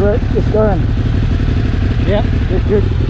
Right, just going. Yeah. It's good.